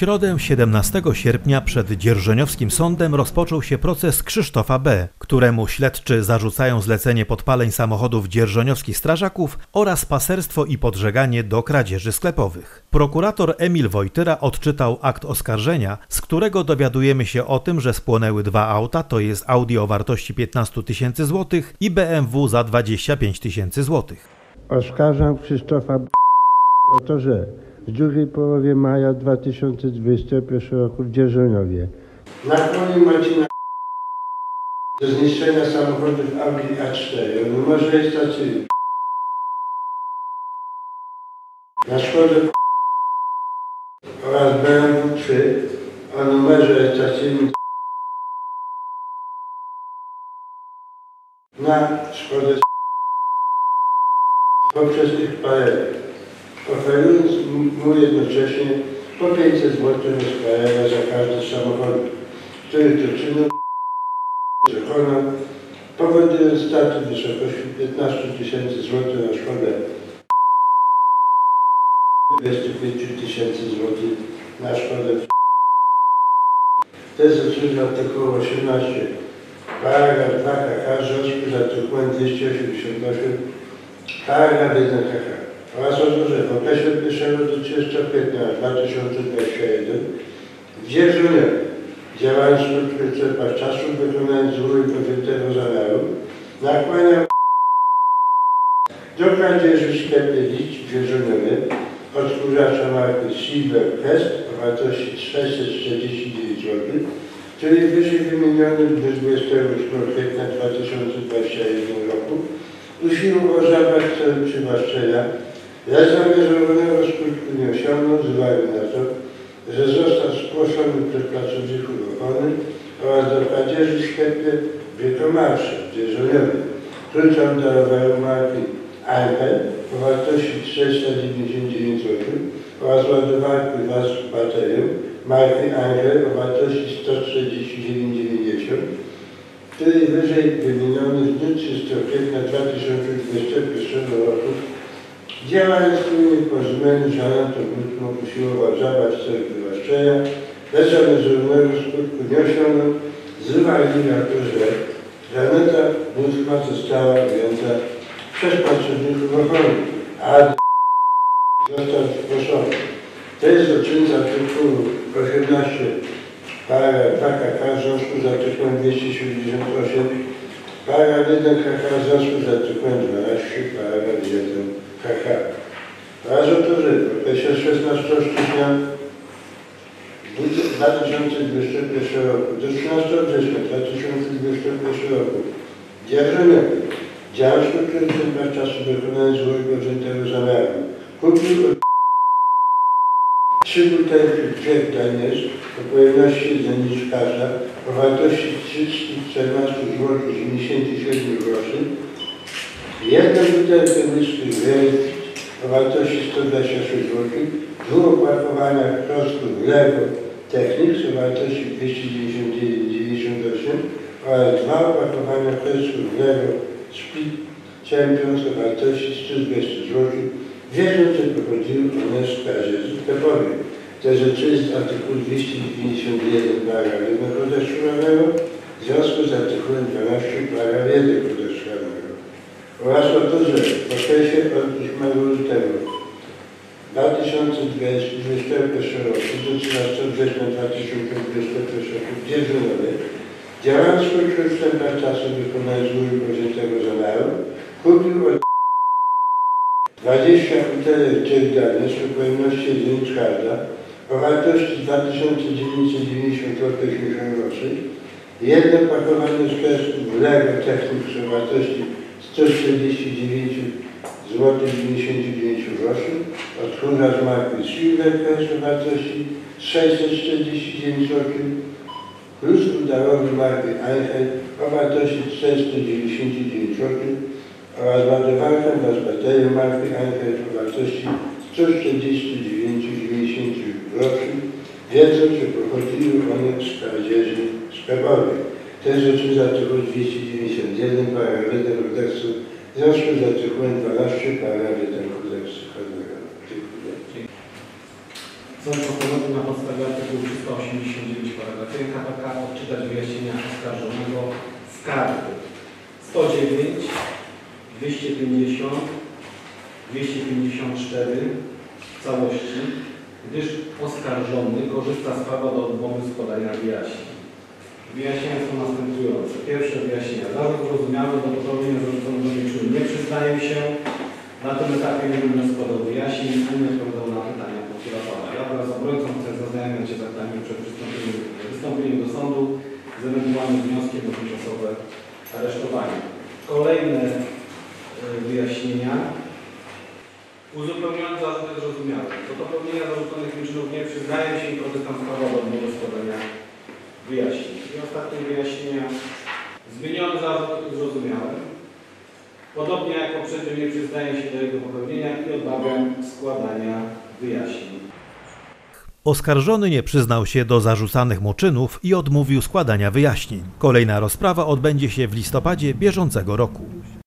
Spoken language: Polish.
środę 17 sierpnia przed dzierżoniowskim sądem rozpoczął się proces Krzysztofa B., któremu śledczy zarzucają zlecenie podpaleń samochodów dzierżoniowskich strażaków oraz paserstwo i podżeganie do kradzieży sklepowych. Prokurator Emil Wojtyra odczytał akt oskarżenia, z którego dowiadujemy się o tym, że spłonęły dwa auta, to jest Audi o wartości 15 tysięcy złotych i BMW za 25 tysięcy złotych. Oskarżam Krzysztofa B. o to, że w drugiej połowie maja 2021 roku w Dzierżoniowie. Nakłonił Marcina do zniszczenia samochodów Audi A4 o numerze rejestracyjnym na szkodę oraz BMW 3 o numerze rejestracyjnym na szkodę poprzez ich parę oferując mu jednocześnie po 500 zł rozkrajania za każdy samochód, który to czynu dokonał, powodując stratę w wysokości 15 tysięcy złotych na szkodę 25 tysięcy złotych na szkodę. To jest oczywiście artykuł 18 paragraf 2 KK związku z artykułem 288 paragraf 1 KK oraz że w okresie od 1 do 30 kwietnia 2021 w Dzierżoniowie działając w czerpać czasu, wykonując z góry powziętego zamiaru, nakłania do kradzieży w sklepie Lidz w Dzierżoniowie odkurzacza marki Silver Crest o wartości 649 zł, czyli wyżej wymienionym w dniu 28 kwietnia 2021 roku. Usiłował zabrać celu przywłaszczenia Zaangażowanego skutku nie osiągnął z uwagi na to, że został zgłoszony przez pracowników ochrony oraz do kradzieży w sklepie Wielkomarsza w Dzierżoniowie. Kluczem do roweru marki Angel o wartości 499 zł oraz ładowarki z baterią marki Angel o wartości 149,90 który wyżej wymieniony w dniu 30 kwietnia 2021 roku Wspólnie porozumieniu z Żanetą Krótką usiłował zabrać cel wywłaszczenia, bez żadnego skutku nie osiągnął, z uwagi na to, że Żaneta Krótka została ujęta przez pracowników ochrony, a został zgłoszony. To jest odczyńca artykułu 18 paragraf 2 KK w związku z artykułem 278 paragraf 1 KK związku z artykułem 12 paragraf 1 O to, że w okresie 16 stycznia 2021 roku. Do 13 września 2021 roku. Dzierżony działał skutecznym czasu wykonania złego wziętego zamiaru. Kupił trzy butelki Jack Daniels o pojemności zędziczkarza o wartości 314 zł 97 groszy Jedna butelka whisky Grace o wartości 126 zł, dwóch opakowaniach klocków Lego Technics o wartości 299,98 oraz dwa opakowania klocków Lego Speed Champions o wartości 120 zł, wiedząc, że pochodziły one z kradzieży sklepowej. Te rzeczy jest artykuł 291 paragraf 1 kodeksu w związku z artykułem 12 paragraf 1 kodeksu oraz o to, że w okresie od 8 lutego 2021 roku do 13 września 2021 roku w Dzierżynowie działając pod przestępach czasu wykonania złożu powziętego zamiaru kupił od 20 butelek Daniels o pojemności jedynki harda o wartości 2990 zł 80 groszy jedno pakowanie z kresków Lego Technics o wartości 149 zł 99 groszy. Odkurzacz marki Silvercrest o wartości 649 zł plus udarowy marki Eichel o wartości 499 zł oraz ładowarkę wraz z baterią marki Eichel o wartości 149,90 groszy wiedząc, że pochodziły one z kradzieży sklepowej. Te rzeczy z artykułu 291 paragraf 1 kodeksu w związku z artykułem 12 paragraf 1 kodeksu karnego. Sąd postanowił na podstawie artykułu 389 paragraf 1 KPK odczytać wyjaśnienia oskarżonego skarby 109, 250, 254 w całości, gdyż oskarżony korzysta z prawa do odmowy składania wyjaśnień. Wyjaśnienia są następujące. Pierwsze wyjaśnienia. Zarzut zrozumiały do popełnienia zarzuconego czynu nie przyznaje się. Na tym etapie nie będę składał wyjaśnień, inne odpowiadał na pytania prokuratora. Ja wraz z obrońcą chcę zaznajamiać się z aktami przed wystąpieniem, wystąpieniem do sądu z ewentualnym wnioskiem o tymczasowe aresztowanie. Kolejne e, wyjaśnienia. Uzupełniając zarzuty zrozumiałe. Do popełnienia zarzuconych czynów nie przyznaje się i z prawa do składania wyjaśnień. I ostatnie wyjaśnienia. Zmieniony zarzut zrozumiały. Podobnie jak poprzednio nie przyznaję się do jego popełnienia i odmawiam składania wyjaśnień. Oskarżony nie przyznał się do zarzucanych mu czynów i odmówił składania wyjaśnień. Kolejna rozprawa odbędzie się w listopadzie bieżącego roku.